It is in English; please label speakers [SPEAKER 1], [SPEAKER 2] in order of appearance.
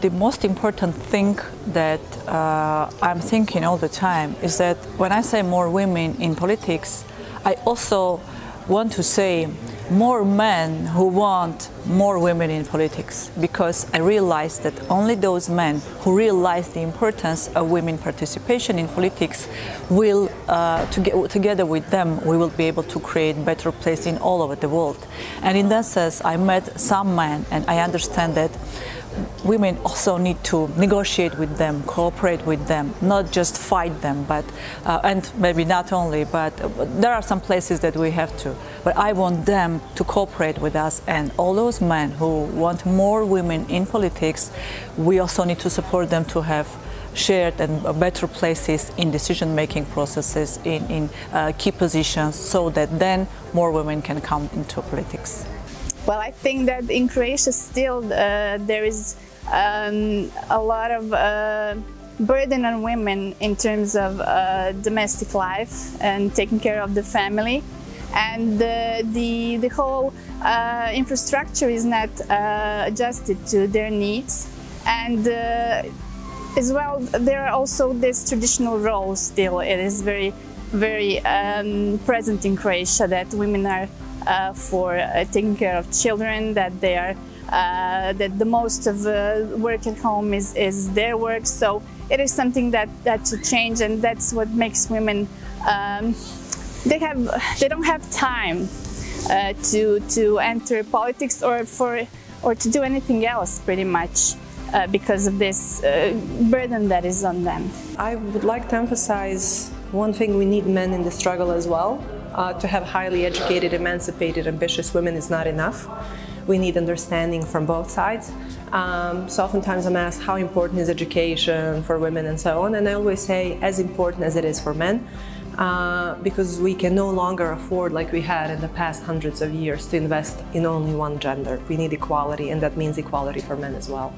[SPEAKER 1] The most important thing that uh, I'm thinking all the time is that when I say more women in politics, I also want to say more men who want more women in politics because I realize that only those men who realize the importance of women participation in politics will, uh, to get, together with them, we will be able to create better place in all over the world. And in that sense, I met some men and I understand that women also need to negotiate with them, cooperate with them, not just fight them, but uh, and maybe not only, but there are some places that we have to. But I want them to cooperate with us, and all those men who want more women in politics, we also need to support them to have shared and better places in decision-making processes, in, in uh, key positions, so that then more women can come into politics.
[SPEAKER 2] Well, I think that in Croatia still uh, there is um, a lot of uh, burden on women in terms of uh, domestic life and taking care of the family. And the, the whole uh, infrastructure is not uh, adjusted to their needs. And uh, as well, there are also these traditional roles still. It is very, very um, present in Croatia that women are for uh, taking care of children, that they are uh, that the most of work at home is, is their work. So it is something that, that should change and that's what makes women, um, they, have, they don't have time uh, to, to enter politics or, for, or to do anything else pretty much. Uh, because of this uh, burden that is on them.
[SPEAKER 3] I would like to emphasize one thing we need men in the struggle as well, uh, to have highly educated, emancipated, ambitious women is not enough. We need understanding from both sides. Um, so oftentimes I'm asked how important is education for women and so on, and I always say as important as it is for men. Uh, because we can no longer afford, like we had in the past hundreds of years, to invest in only one gender. We need equality, and that means equality for men as well.